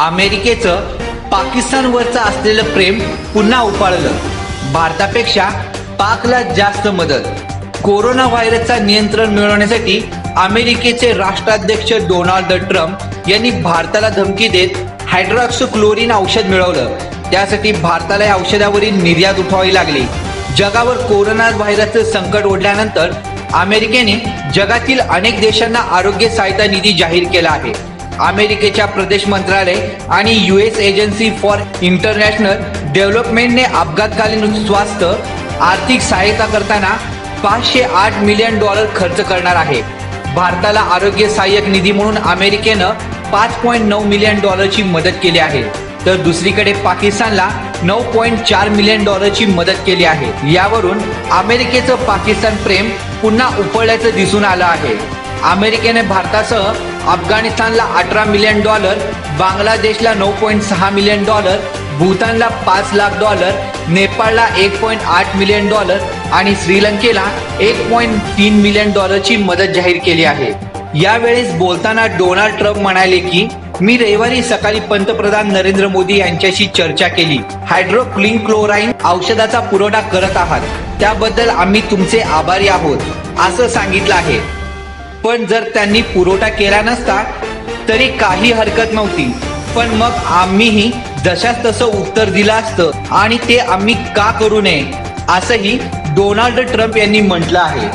अमेरिकेचं पाकिस्तानवरचं असलेलं प्रेम पुन्हा उपाळलं भारतापेक्षा पाकला जास्त मदत. कोरोना व्हायरसचा नियंत्रण मिळवण्यासाठी अमेरिकेचे राष्ट्राध्यक्ष डोनाल्ड ट्रम्प यांनी भारताला धमकी देत हायड्रॉक्सोक्लोरिन औषध मिळवलं. त्यासाठी भारताला या औषधावरील निर्यात उठवावी लागली. जगावर कोरोना व्हायरसचं संकट ओढल्यानंतर अमेरिकेने जगातील अनेक देशांना आरोग्य सहायता निधी जाहीर केला आहे. अमेरिकेच्या प्रदेश मंत्रालय आणि U S agency for international डेव्हलपमेंटने अपघातकालीन स्वास्थ्य आर्थिक सहाय्यता करताना पाचशे आठ मिलियन डॉलर खर्च करणार आहे. भारताला आरोग्य सहाय्यक निधी म्हणून अमेरिकेनं पाच पॉईंट नऊ मिलियन डॉलरची मदत केली आहे. तर दुसरीकडे पाकिस्तानला नऊ पॉईंट चार मिलियन डॉलरची मदत केली आहे. यावरून अमेरिकेचं पाकिस्तान प्रेम पुन्हा उफळल्याचं दिसून आलं आहे. अमेरिकेने भारतासह अफगाणिस्तानला अठरा मिलियन डॉलर बांगलादेशला नऊ पॉईंट सहा मिलियन डॉलर भूतानला पाच लाख डॉलर नेपाळला एक पॉईंट आठ मिलियन डॉलर आणि श्रीलंकेला एक पॉईंट तीन मिलियन डॉलरची मदत जाहीर केली आहे. यावेळेस बोलताना डोनाल्ड ट्रम्प म्हणाले की मी रविवारी सकाळी पंतप्रधान नरेंद्र मोदी यांच्याशी चर्चा केली. हायड्रोक्लिन क्लोराईन औषधाचा पुरवठा करत आहात. त्याबद्दल आम्ही तुमचे आभारी आहोत असं सांगितलं आहे. पण जर त्यांनी पुरवठा केला नसता तरी काही हरकत नव्हती. पण मग आम्हीही जशाच तसं उत्तर दिलं असतं आणि ते आम्ही का करू नये असंही डोनाल्ड ट्रम्प यांनी म्हटलं आहे.